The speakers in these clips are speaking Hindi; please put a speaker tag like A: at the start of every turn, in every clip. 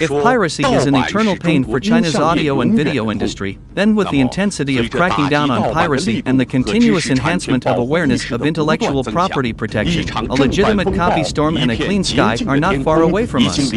A: If piracy is an eternal pain for China's audio and video industry, then with the intensity of cracking down on piracy and the continuous enhancement of awareness of intellectual property protection, a legitimate copy storm and a clean sky are not far away from us.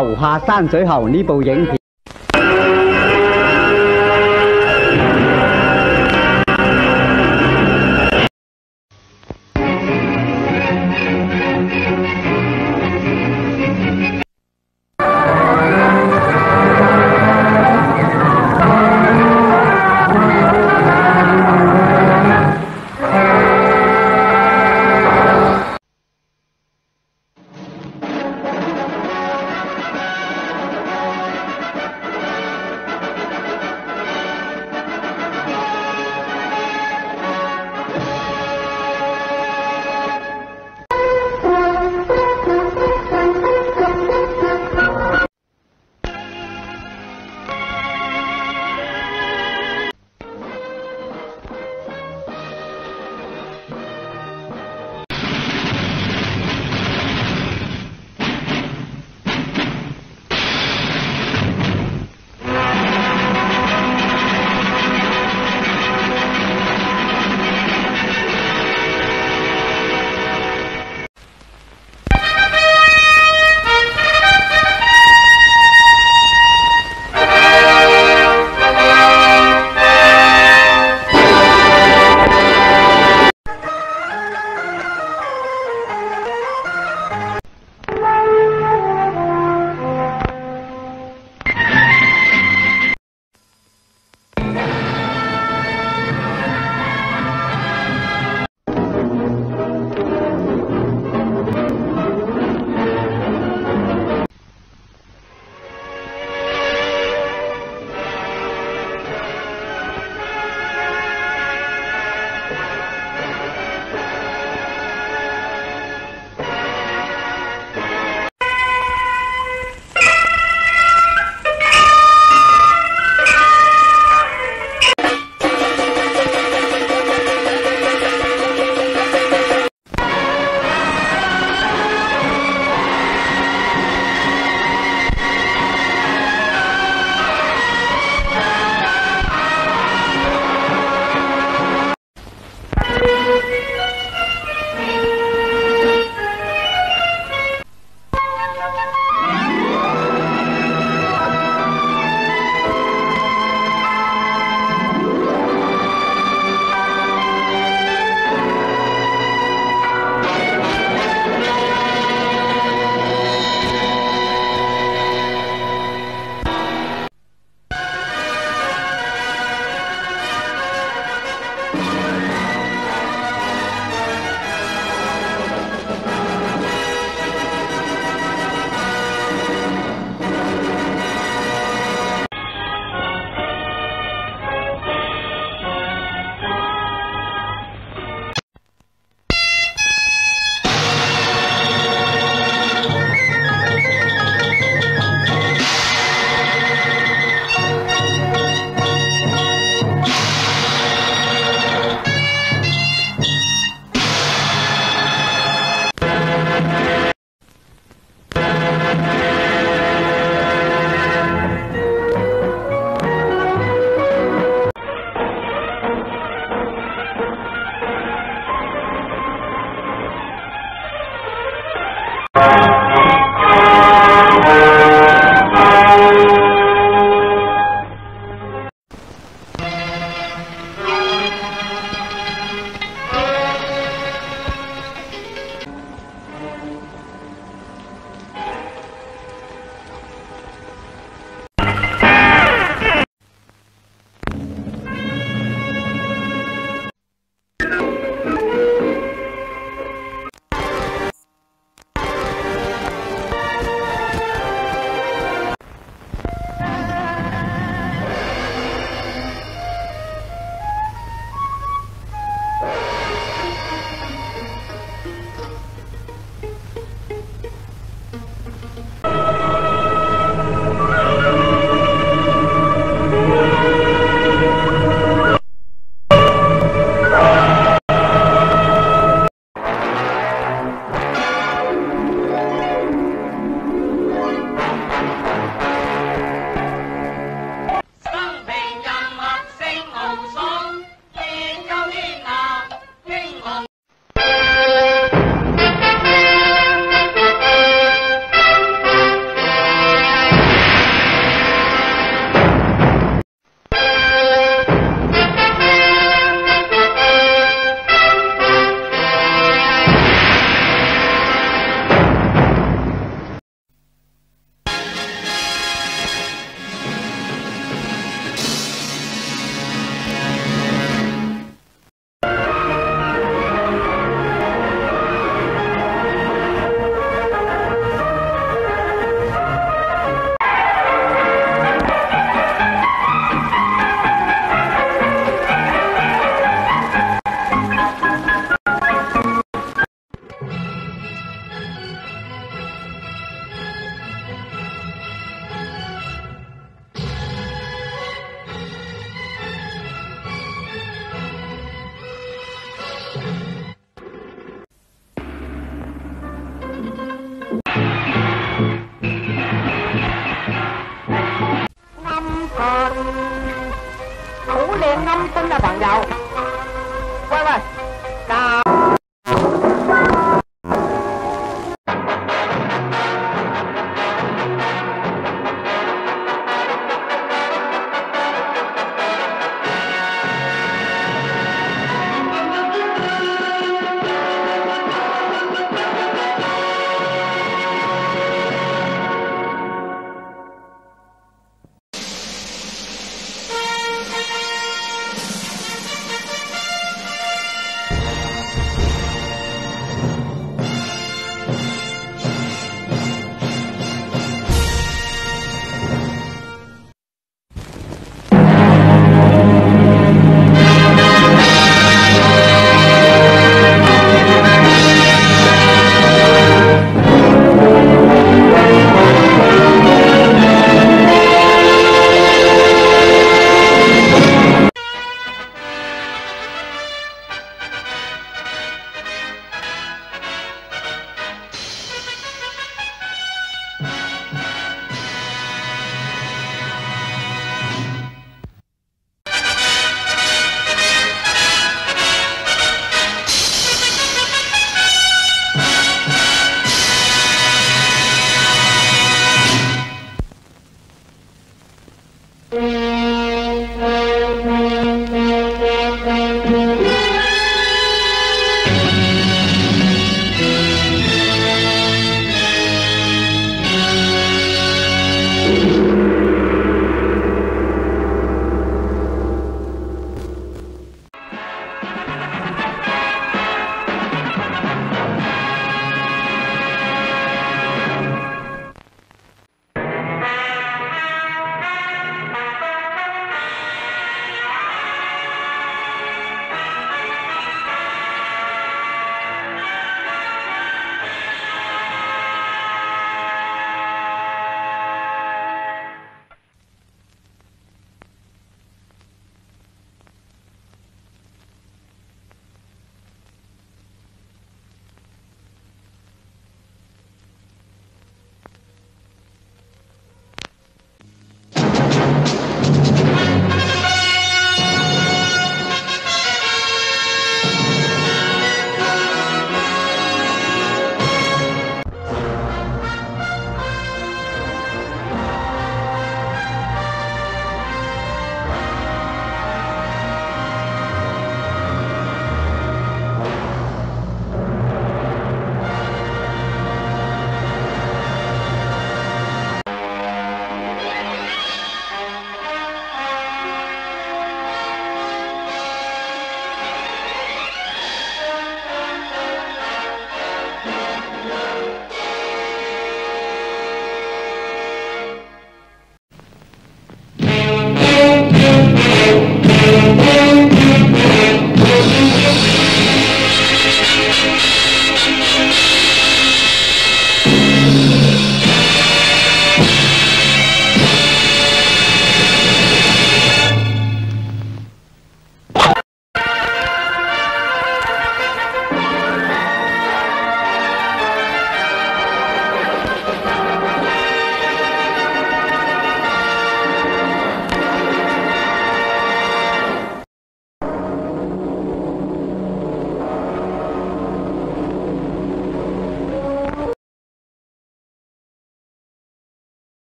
B: 留下山水后呢部影片。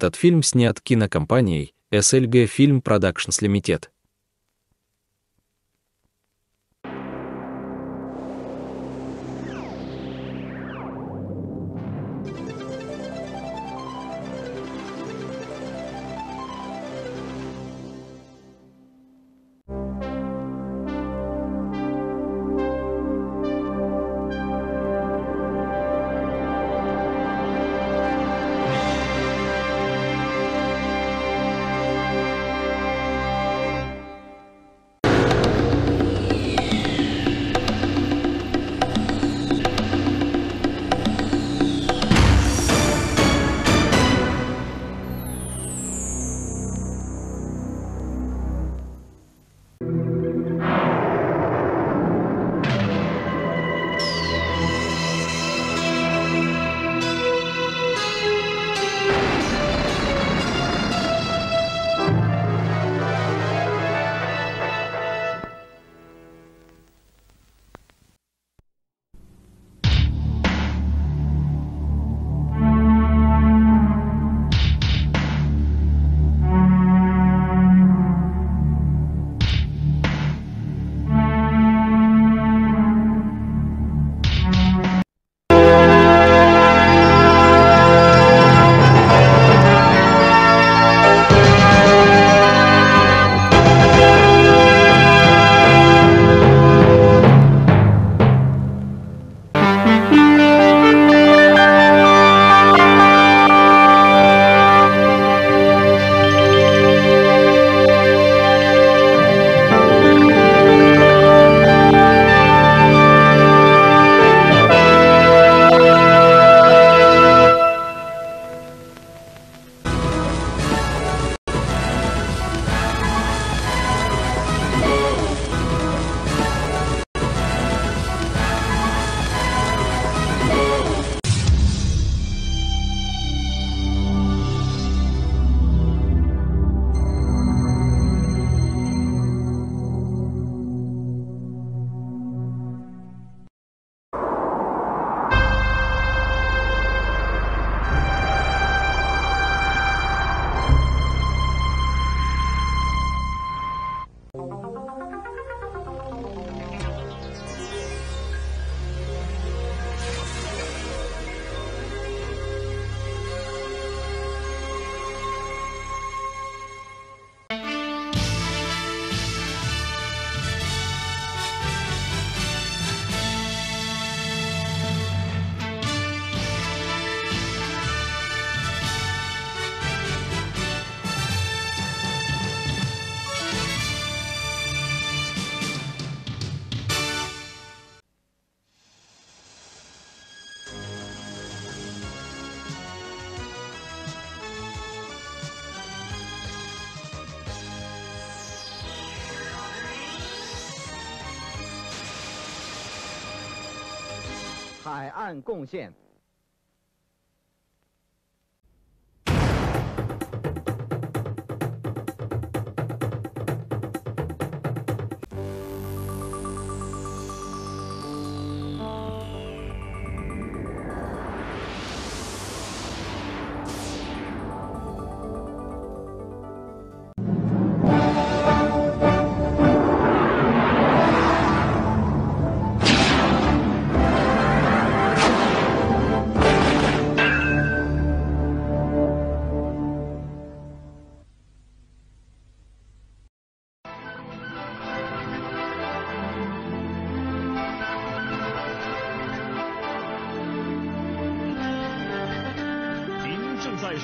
C: Этот фильм снят кинокомпанией SLG Film Productions Limited.
B: “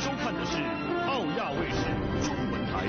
B: 收看的是澳亚卫视中文台。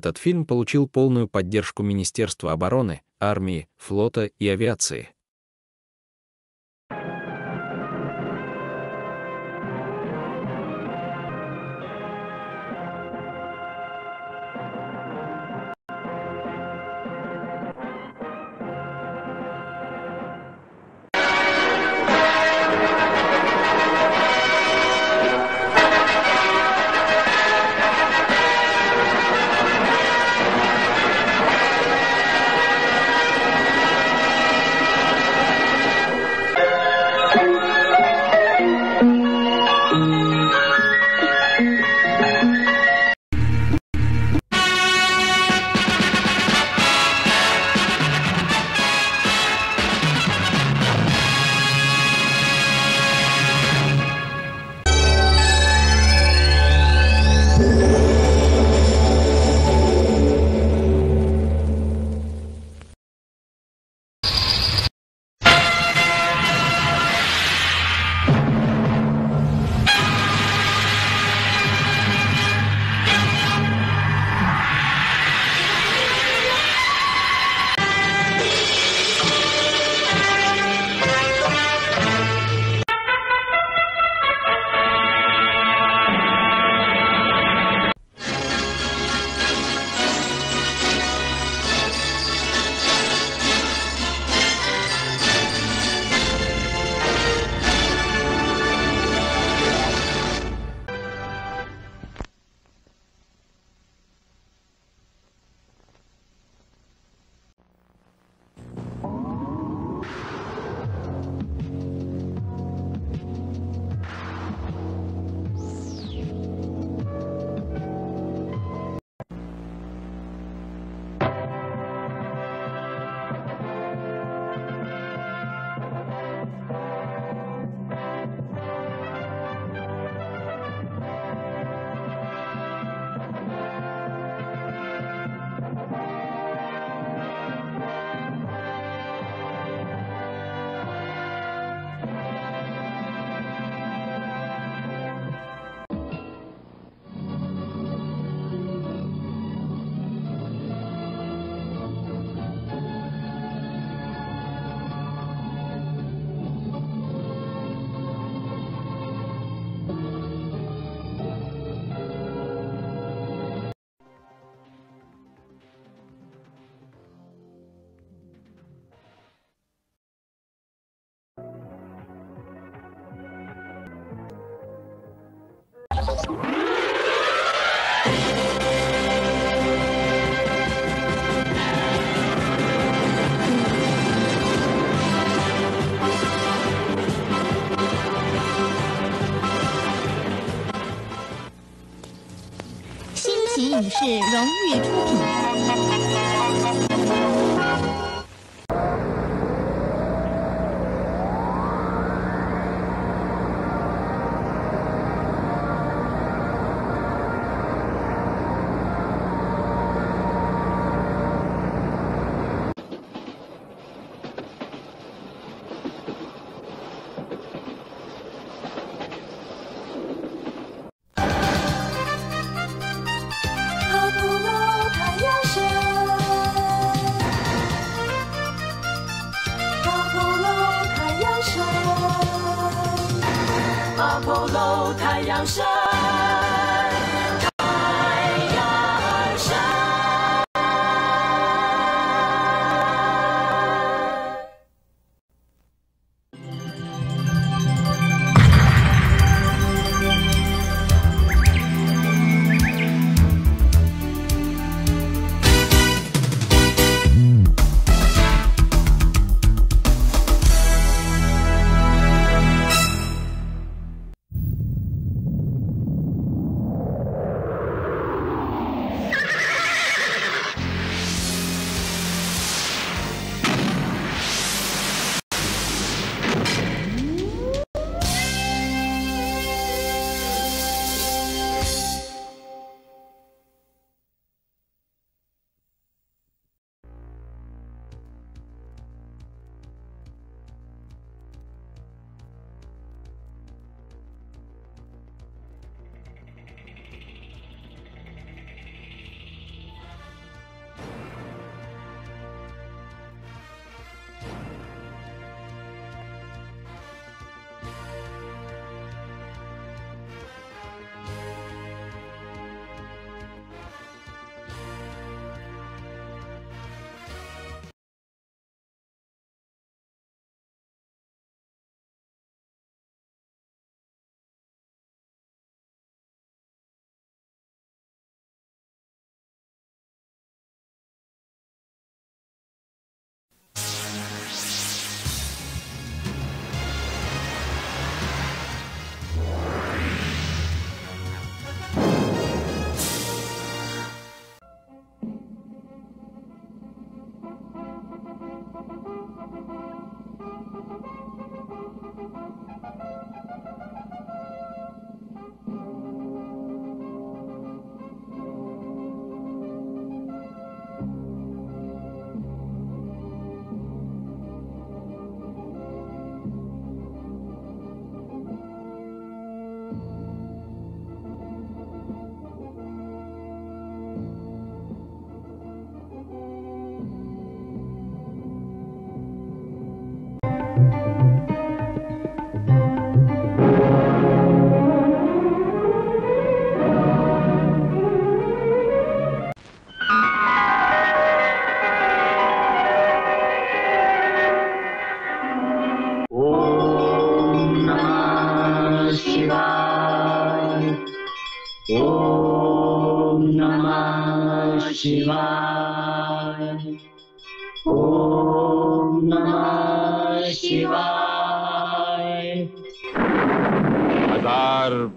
C: Этот фильм получил полную поддержку Министерства обороны, армии, флота и авиации.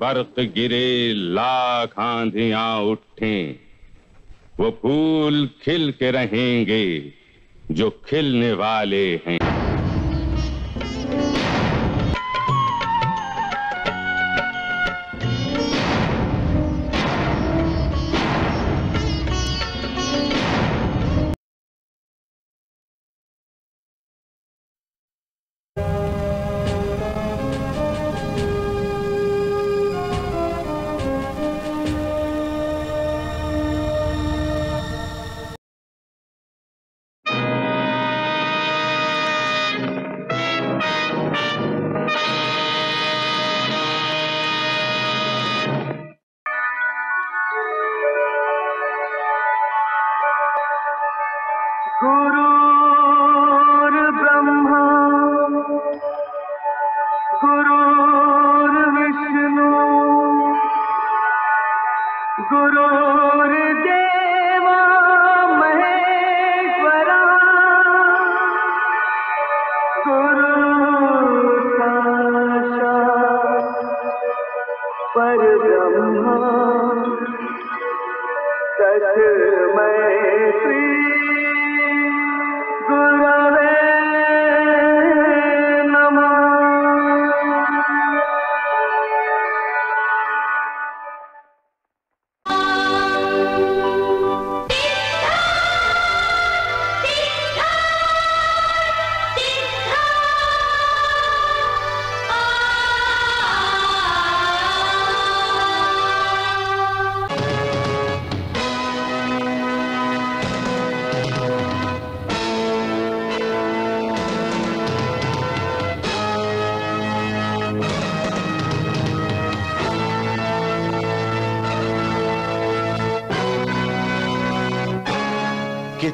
D: बर्फ़ गिरे लाख आंधियाँ उठे। वो फूल खिल के रहेंगे जो खिलने वाले हैं।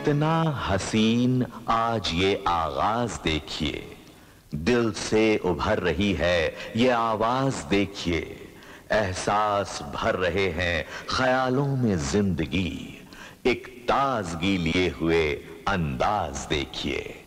E: कितना हसीन आज ये आगाज़ देखिए। दिल से उभर रही है ये आवाज़ देखिए। एहसास भर रहे हैं ख्यालों में ज़िंदगी। एक ताजगी लिए हुए अंदाज देखिए।